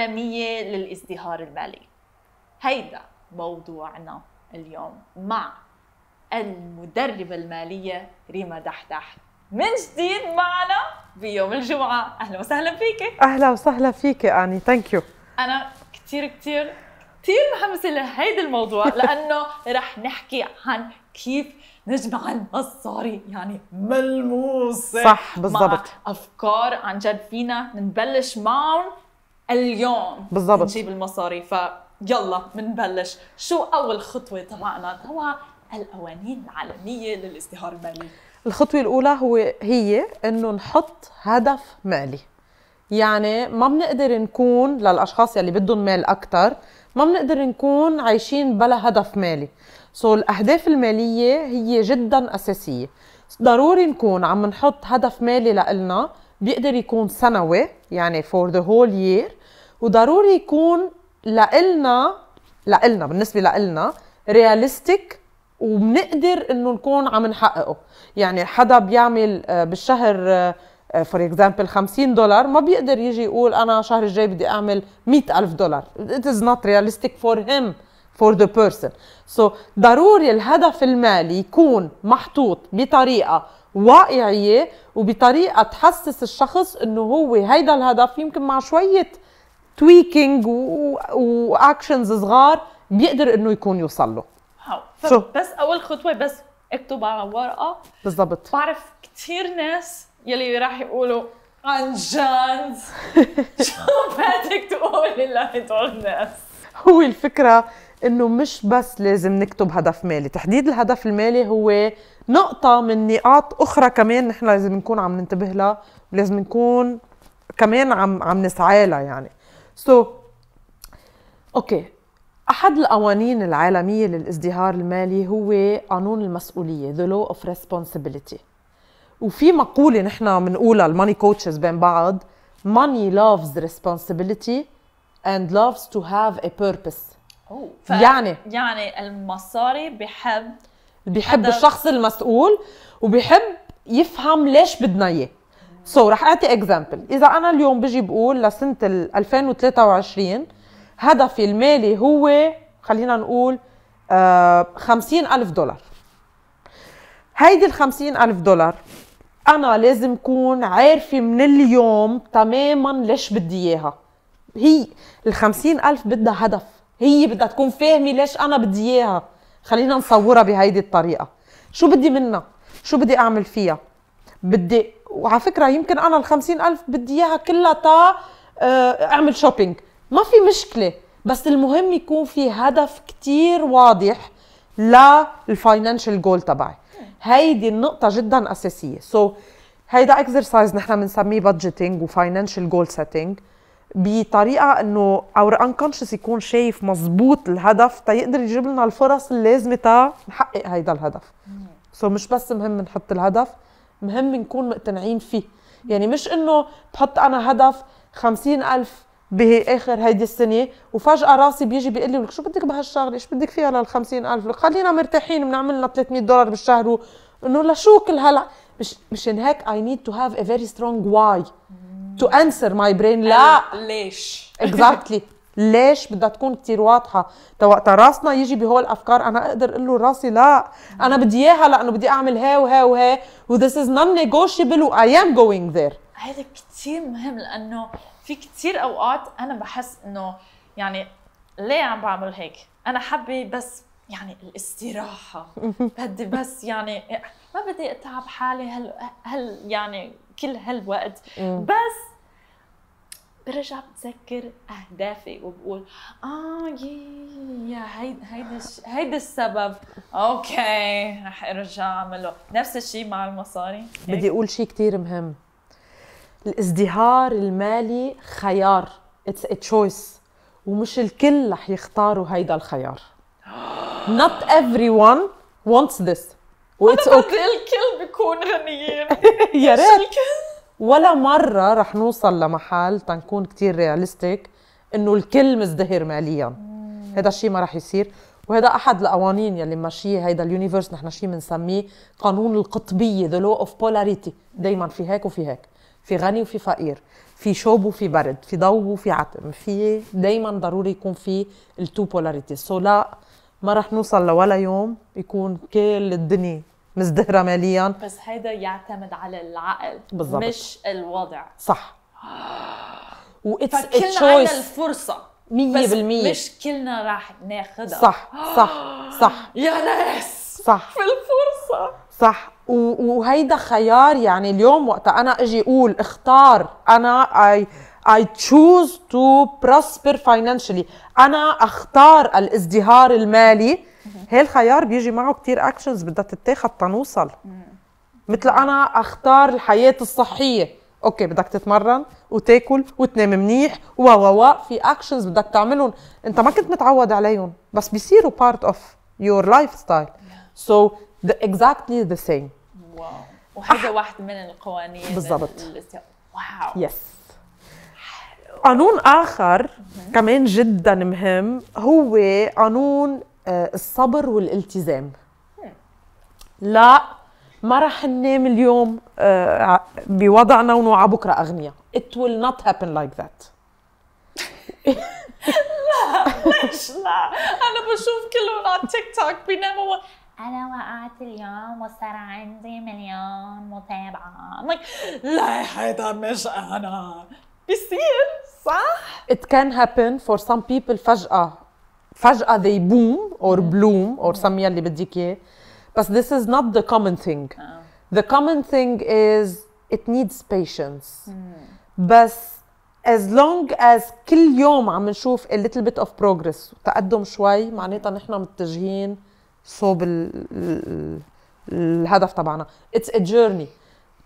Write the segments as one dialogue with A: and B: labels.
A: الازدهار المالي. هيدا موضوعنا اليوم مع المدربة المالية ريما دحدح من جديد معنا بيوم الجمعة. أهلا وسهلا فيك.
B: أهلا وسهلا فيك أني ثانك يو
A: أنا كتير كتير كتير متحمسة لهيدا الموضوع لأنه رح نحكي عن كيف نجمع المصاري يعني ملموسة
B: صح
A: مع
B: بالضبط.
A: أفكار عن جد فينا. نبلش معهم. اليوم
B: بالضبط.
A: نجيب المصاري فيلا بنبلش. شو أول خطوة تبعنا تبع القوانين العالمية للازدهار المالي.
B: الخطوة الأولى هو هي إنه نحط هدف مالي. يعني ما بنقدر نكون للأشخاص يلي بدهم مال أكثر ما بنقدر نكون عايشين بلا هدف مالي. سو so, الأهداف المالية هي جدا أساسية. ضروري نكون عم نحط هدف مالي لإلنا بيقدر يكون سنوي يعني for the whole year وضروري يكون لإلنا لإلنا بالنسبة لإلنا realistic وبنقدر إنه نكون عم نحققه. يعني حدا بيعمل آه، بالشهر for example 50 دولار ما بيقدر يجي يقول أنا الشهر الجاي بدي أعمل 100 ألف دولار. It is not realistic for him. For the person. So ضروري الهدف المالي يكون محطوط بطريقة واقعية وبطريقة تحسس الشخص إنه هو هيدا الهدف. يمكن مع شوية tweaking و actions صغار بيقدر إنه يكون يوصل له. شو؟
A: بس أول خطوة بس اكتب على ورقة.
B: بالضبط.
A: بعرف كثير ناس يلي راح يقولوا عن جد شو بدك تقولي لهدول الناس؟
B: هو الفكرة إنه مش بس لازم نكتب هدف مالي. تحديد الهدف المالي هو نقطة من نقاط أخرى كمان نحن لازم نكون عم ننتبه لها ولازم نكون كمان عم عم نسعى لها يعني. so, okay. أحد القوانين العالمية للازدهار المالي هو قانون المسؤولية the law of responsibility. وفي مقولة نحن بنقولها ال money coaches بين بعض money loves responsibility and loves to have a purpose.
A: أوه.
B: يعني-
A: يعني المصاري بحب
B: بيحب
A: هذا-
B: الشخص المسؤول وبيحب يفهم ليش بدنا إياه. so, رح أعطي example إذا أنا اليوم بجي بقول لسنة ال 2023 هدفي المالي هو خلينا نقول آه 50 ألف دولار. هيدي ال 50 ألف دولار أنا لازم كون عارفة من اليوم تماما ليش بدي إياها. هي ال 50 ألف بدها هدف. هي بدها تكون فاهمة ليش أنا بدي إياها. خلينا نصورها بهيدي الطريقة. شو بدي منها؟ شو بدي أعمل فيها؟ بدي وعلى فكرة يمكن أنا ال 50 ألف بدي إياها كلها تا آه، أعمل shopping ما في مشكلة. بس المهم يكون في هدف كتير واضح لل financial goal تبعي. هيدي النقطة جدا أساسية. so, هيدا exercise نحن بنسميه budgeting و financial goal setting بطريقة إنه our unconscious يكون شايف مزبوط الهدف تيقدر يجيب لنا الفرص اللازمة تا نحقق هيدا الهدف. so مش بس مهم نحط الهدف مهم نكون مقتنعين فيه. يعني مش إنه بحط أنا هدف خمسين ألف باخر هيدي السنة وفجأة راسي بيجي بيقول لي شو بدك بهالشغلة؟ إيش بدك فيها لل 50000 لك خلينا مرتاحين بنعمل لنا 300 دولار بالشهر و... إنه لشو كل هلا؟ مش مشان هيك I need to have a very strong why to answer my brain لا
A: ليش
B: exactly ليش بدها تكون كتير واضحة. وقتها راسنا يجي بهول الافكار أنا أقدر أقول له راسي لا. أنا بدي إياها لأنه بدي أعمل هي وهي وهي و this is non-negotiable and I'm going there
A: هذا كثير مهم لأنه في كثير أوقات أنا بحس إنه يعني ليه عم بعمل هيك؟ أنا حابة بس يعني الاستراحة. بدي بس يعني ما بدي أتعب حالي هل هل يعني كل هالوقت. بس برجع بتذكر أهدافي وبقول آه يي يا هيدا هيدا هيدا السبب. أوكي رح أرجع أعمله. نفس الشيء مع المصاري.
B: بدي أقول شيء كتير مهم. الازدهار المالي خيار. It's a choice ومش الكل رح يختاروا هيدا الخيار. Not everyone wants this. و it's
A: بدي
B: okay
A: الكل بيكون غنيين
B: يا ريت. ولا مرة رح نوصل لمحل تنكون كتير realistic إنه الكل مزدهر ماليا. هذا الشيء ما رح يصير. وهذا أحد القوانين يلي ماشيه هيدا ال universe نحن شيء بنسميه قانون القطبية the law of polarity دائما في هيك وفي هيك. في غني وفي فقير. في شوب وفي برد. في ضوء وفي عتم. في دايما ضروري يكون في التو polarity so لا ما رح نوصل لولا يوم يكون كل الدنيا مزدهرة ماليا.
A: بس هيدا يعتمد على العقل
B: بالضبط.
A: مش الوضع.
B: صح. واتس
A: فكلنا عنا
B: choice
A: الفرصة.
B: 100%
A: بس مش كلنا راح ناخدها.
B: صح صح صح.
A: يا ناس!
B: صح.
A: في الفرصة.
B: صح. وهيدا خيار يعني اليوم وقت أنا أجي أقول اختار. أنا I I choose to prosper financially. أنا أختار الازدهار المالي. هي الخيار بيجي معه كتير actions بدها تتاخد تنوصل مثل أنا أختار الحياة الصحية. أوكي بدك تتمرن وتاكل وتنام منيح و و و. في actions بدك تعملهم. أنت ما كنت متعود عليهم بس بيصيروا part of your lifestyle so exactly the same.
A: wow. وهذا واحد من القوانين
B: بالضبط.
A: wow.
B: yes قانون آخر كمان جدا مهم هو قانون الصبر والالتزام. لا ما رح ننام اليوم آه، بوضعنا ونوعى بكرة اغنياء it will not happen like that.
A: ليش لا؟ أنا بشوف كلهم على تيك توك بيناموا أنا وقعت اليوم وصار عندي مليون متابعة. لا هيدا مش أنا. بيصير صح؟
B: It can happen for some people فجأة. فجأة they boom or bloom or سميها اللي بدك اياه بس this is not the common thing the common thing is it needs patience بس as long as كل يوم عم نشوف a little bit of progress وتقدم شوي معناتها نحن متجهين صوب ال ال الهدف تبعنا it's a journey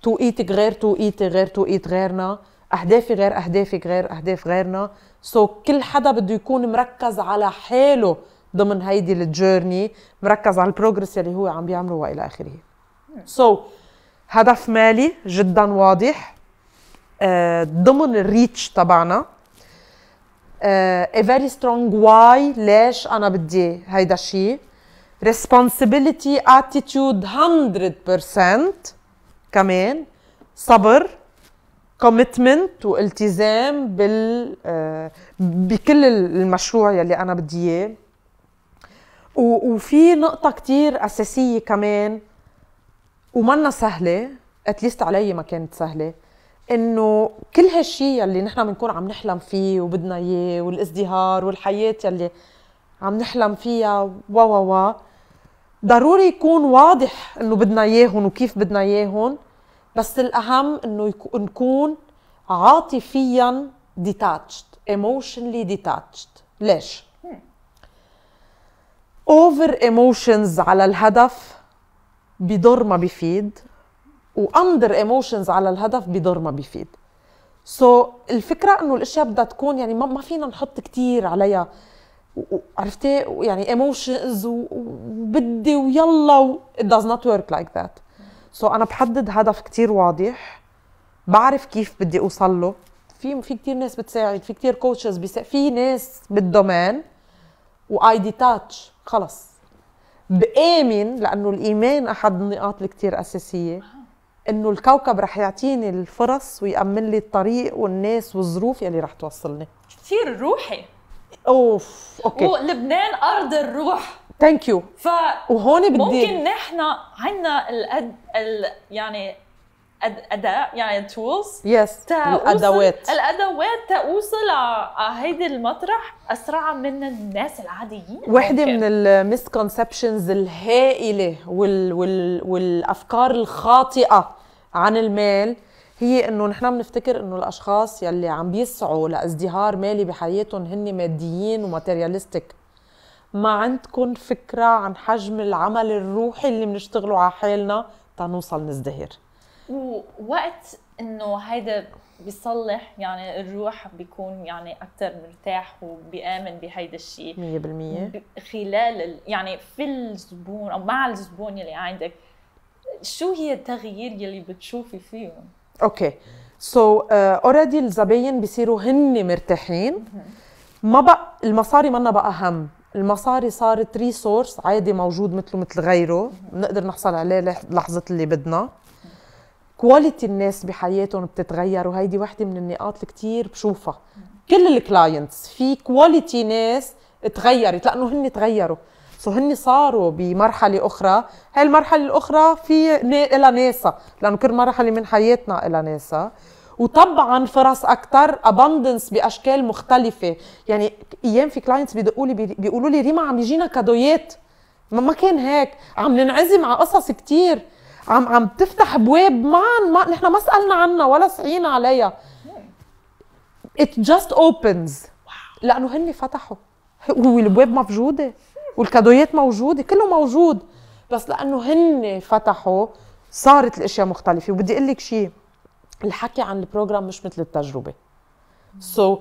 B: توقيتك غير توقيتي غير توقيت غيرنا أهدافي غير اهدافك غير أهداف غيرنا. so so, كل حدا بده يكون مركز على حاله ضمن هيدي ال journey مركز على ال progress يلي هو عم بيعمله وإلى آخره. سو so, هدف مالي جدا واضح آه، ضمن الريتش تبعنا. آه، a very strong why ليش أنا بدي هيدا الشيء responsibility attitude 100% كمان صبر. Commitment والتزام بال بكل المشروع يلي أنا بدي إياه. وفي نقطة كتير أساسية كمان ومنا سهلة اتليست علي ما كانت سهلة إنه كل هالشي يلي نحن بنكون عم نحلم فيه وبدنا إياه والازدهار والحياة يلي عم نحلم فيها و و و ضروري يكون واضح إنه بدنا إياهم وكيف بدنا إياهم. بس الأهم إنه يكو- نكون عاطفيا detached emotionally detached. ليش؟ Over emotions على الهدف بضر ما بيفيد و under emotions على الهدف بضر ما بيفيد so so, الفكرة إنه الأشياء بدها تكون يعني ما, فينا نحط كتير عليها. عرفتي؟ يعني emotions وبدي ويلا و... it does not work like that. so so, أنا بحدد هدف كتير واضح. بعرف كيف بدي أوصل له. في في كثير ناس بتساعد في كثير coaches بيساعد في ناس بال domain و I detach خلص. بآمن لأنه الإيمان أحد النقاط اللي كتير أساسية. إنه الكوكب رح يعطيني الفرص ويأمن لي الطريق والناس والظروف يلي رح توصلني.
A: كثير روحي.
B: أوف أوكي.
A: ولبنان أرض الروح.
B: thank you
A: ف
B: وهون بدي
A: ممكن نحن عندنا الأد... ال... يعني أد... اداء يعني tools
B: yes الأدوات.
A: الأدوات تأوصل على هيدي المطرح أسرع من الناس العاديين. وحدة.
B: من ال misconceptions الهائلة وال وال والأفكار الخاطئة عن المال هي إنه نحن بنفتكر إنه الأشخاص يلي عم بيسعوا لإزدهار مالي بحياتهم هن ماديين و materialistic. ما عندكم فكرة عن حجم العمل الروحي اللي بنشتغله على حالنا تنوصل نزدهر؟
A: ووقت إنه هيدا بيصلح يعني الروح بيكون يعني أكثر مرتاح وبيآمن بهيدا الشيء
B: 100%
A: ب- خلال ال... يعني في الزبون أو مع الزبون اللي عندك شو هي التغيير يلي بتشوفي فيهم؟
B: أوكي. so already الزباين بيصيروا هن مرتاحين. ما بقى المصاري منا بقى هم المصاري صارت resource عادي موجود مثله مثل غيره. بنقدر نحصل عليه لح- لحظة اللي بدنا. quality الناس بحياتهم بتتغير وهيدي وحدة من النقاط اللي كثير بشوفها. كل ال clients في quality ناس تغيرت. لأنه هن تغيروا. so هن صاروا بمرحلة أخرى. هاي المرحلة الأخرى في لها ناسا. لأنه كل مرحلة من حياتنا لها ناسا. وطبعا فرص أكثر abundance بأشكال مختلفة. يعني أيام في clients بيدقوا لي بيقولوا لي ريما عم يجينا كادويات ما ما كان هيك. عم ننعزم على قصص كثير عم عم تفتح ابواب ما ما نحن ما سألنا عنها ولا سعينا عليها. It just opens. لأنه هن فتحوا. والابواب موجودة. والكادويات موجودة. كله موجود. بس لأنه هن فتحوا صارت الأشياء مختلفة. وبدي أقول لك شيء الحكي عن ال program مش مثل التجربة. so so,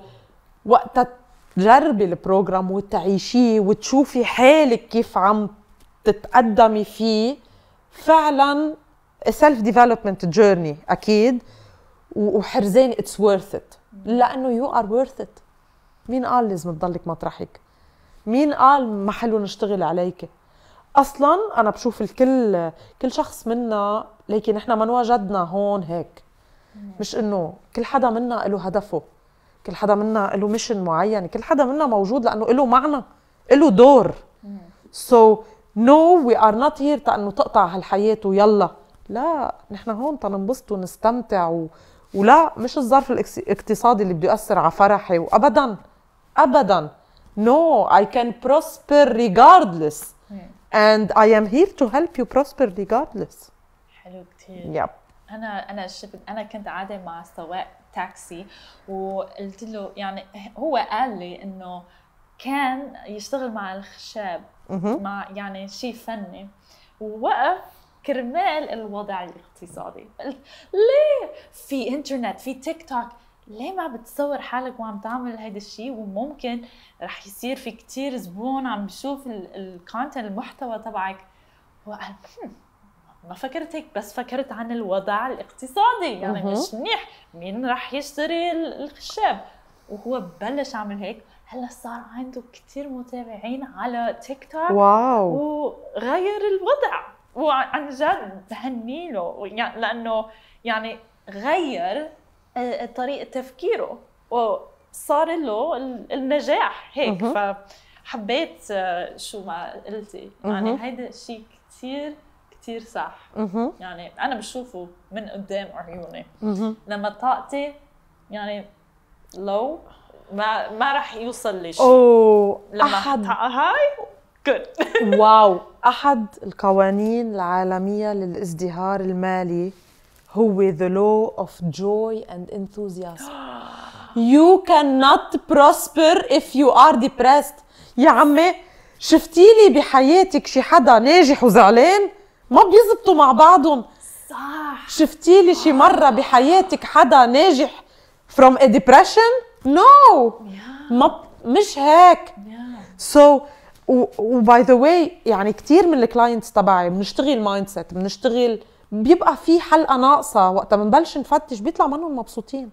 B: وقت تجربي ال program وتعيشيه وتشوفي حالك كيف عم تتقدمي فيه فعلا self development journey أكيد وحرزان it's worth it لأنه you are worth it مين قال لازم تضلك مطرحك؟ مين قال ما حلو نشتغل عليك؟ أصلا أنا بشوف الكل كل شخص منا لكن إحنا ما وجدنا هون هيك. مش إنه كل حدا منا له هدفه كل حدا منا له mission معين كل حدا منا موجود لأنه له معنى له دور. so no we are not here تأنه تقطع هالحياة ويلا. لا نحن هون تننبسط ونستمتع و... ولا مش الظرف الاقتصادي اللي بده يأثر على فرحي وابدا ابدا no I can prosper regardless. and I am here to help you prosper regardless.
A: حلو كثير
B: yep.
A: أنا أنا شفت أنا كنت قاعدة مع سواق تاكسي وقلت له يعني هو قال لي إنه كان يشتغل مع الخشاب مع يعني شيء فني ووقف كرمال الوضع الاقتصادي. قلت ليه؟ في إنترنت في تيك توك ليه ما بتصور حالك وعم تعمل هيدا الشيء؟ وممكن رح يصير في كتير زبون عم بشوف ال content المحتوى تبعك. وقال ما فكرت هيك بس فكرت عن الوضع الاقتصادي. يعني مش منيح. مين رح يشتري الخشاب؟ وهو بلش عمل هيك. هلأ صار عنده كثير متابعين على تيك توك
B: واو.
A: وغير الوضع. وعن جد بهني له يعني لأنه يعني غير آه، طريقة تفكيره. وصار له النجاح هيك. فحبيت آه، شو ما قلتي. يعني هيدا الشيء كثير كثير صح. يعني أنا بشوفه من قدام عيوني. لما طاقتي يعني لو ما ما راح يوصل لي شيء
B: أوه
A: لما أحد. هاي جود
B: واو. أحد القوانين العالمية للازدهار المالي هو the law of joy and enthusiasm. You cannot prosper if you are depressed. يا عمي شفتي لي بحياتك شي حدا ناجح وزعلان؟ ما بيزبطوا مع بعضهم.
A: صح.
B: شفتي لي شي مرة بحياتك حدا ناجح from a depression? No.
A: Yeah.
B: ما مش هيك. so و by the way يعني كثير من ال clients تبعي بنشتغل mindset بنشتغل بيبقى في حلقة ناقصة وقتها بنبلش نفتش بيطلع منهن مبسوطين.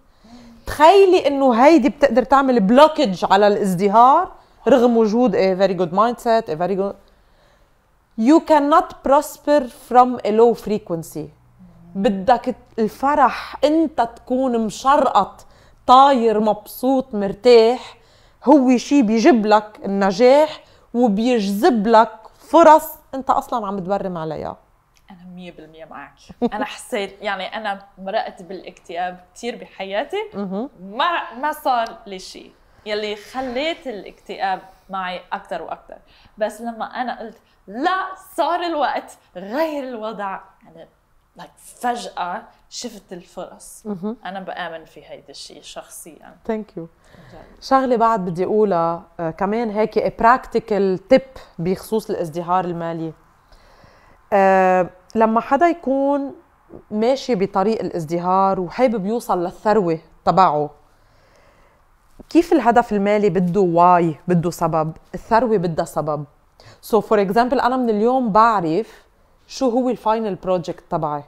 B: تخيلي إنه هيدي بتقدر تعمل بلوكج على الازدهار رغم وجود a very good mindset a very good you cannot prosper from a low frequency. بدك الفرح انت تكون مشرقط طاير مبسوط مرتاح. هو شيء بيجيب لك النجاح وبيجذب لك فرص انت أصلا عم تبرم عليها.
A: أنا 100% معك. أنا حسيت يعني أنا مرقت بالإكتئاب كثير بحياتي. ما ما صار لي شيء يلي خليت الإكتئاب معي أكثر وأكثر بس لما أنا قلت لا صار الوقت غير الوضع. يعني like فجأة شفت الفرص. أنا بآمن في هيدا الشيء شخصيا.
B: thank you شغلة بعد بدي أقولها آه كمان هيك practical tip بخصوص الازدهار المالي. آه لما حدا يكون ماشي بطريق الازدهار وحابب يوصل للثروة تبعه كيف الهدف المالي بده why بده سبب؟ الثروة بدها سبب. so for example أنا من اليوم بعرف شو هو ال final project تبعي.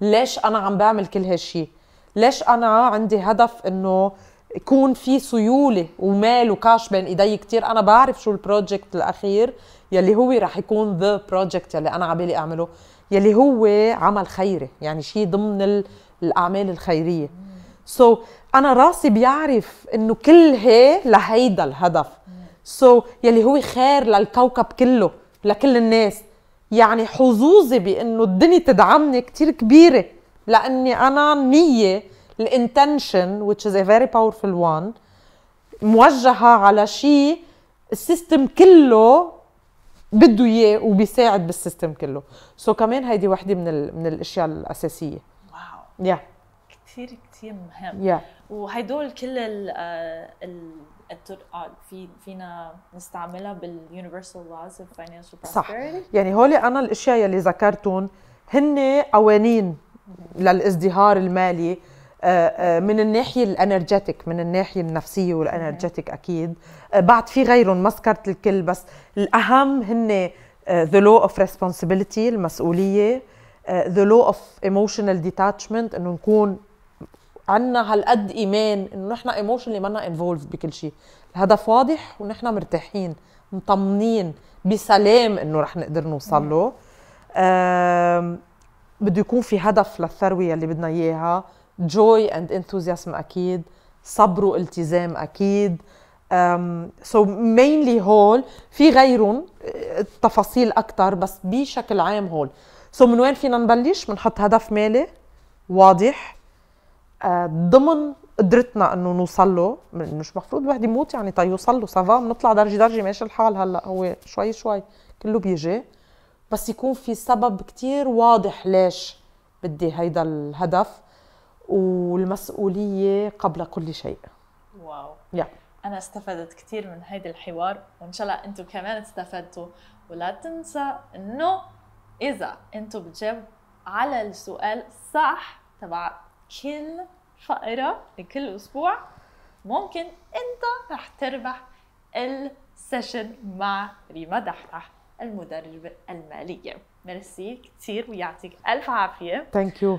B: ليش أنا عم بعمل كل هالشي؟ ليش أنا عندي هدف إنه يكون في سيولة ومال وكاش بين إيدي كثير أنا بعرف شو ال project الأخير يلي هو رح يكون the project يلي أنا عبالي أعمله يلي هو عمل خيري يعني شيء ضمن ال- الأعمال الخيرية. so, أنا راسي بيعرف إنه كل هي لهيدا الهدف. so, يلي هو خير للكوكب كله لكل الناس. يعني حظوظي بإنه الدنيا تدعمني كتير كبيرة لأني أنا النية ال intention which is a very powerful one موجهة على شيء السيستم كله بده إياه وبيساعد بالسيستم كله. so, كمان هيدي وحدة من ال... من الأشياء الأساسية.
A: Wow.
B: يا
A: كثير كثير مهم.
B: يا
A: وهدول كل ال ال الطرقات في فينا نستعملها بال universal laws of financial
B: صح. يعني هول أنا الأشياء يلي ذكرتهم هن قوانين للإزدهار المالي آه، آه، من الناحية ال energetic من الناحية النفسية وال energetic أكيد. آه، بعد في غيرهم ما ذكرت الكل بس الأهم هن the law of responsibility المسؤولية the law of emotional detachment إنه نكون عنا هالقد إيمان إنه نحن emotionally منا involved بكل شيء. الهدف واضح ونحن مرتاحين مطمنين بسلام إنه رح نقدر نوصل له. بده يكون في هدف للثروة اللي بدنا إياها. joy and enthusiasm أكيد صبر والتزام أكيد. so mainly هول في غيرهم آه، تفاصيل أكثر بس بشكل عام هول. so من وين فينا نبلش؟ بنحط هدف مالي؟ واضح. ضمن قدرتنا إنه نوصل له مش مفروض الواحد يموت يعني طيب يوصل له ça va بنطلع درجة درجة ماشي الحال هلأ هو شوي شوي كله بيجي. بس يكون في سبب كتير واضح ليش بدي هيدا الهدف والمسؤولية قبل كل شيء.
A: واو.
B: يا
A: أنا استفدت كثير من هيدا الحوار وإن شاء الله أنتم كمان استفدتوا. ولا تنسى إنه إذا أنتم بتجاوبوا على السؤال صح تبع كل فقرة لكل أسبوع. ممكن أنت رح تربح ال session مع ريما دحدح المدربة المالية. ميرسي كثير ويعطيك ألف عافية.
B: thank you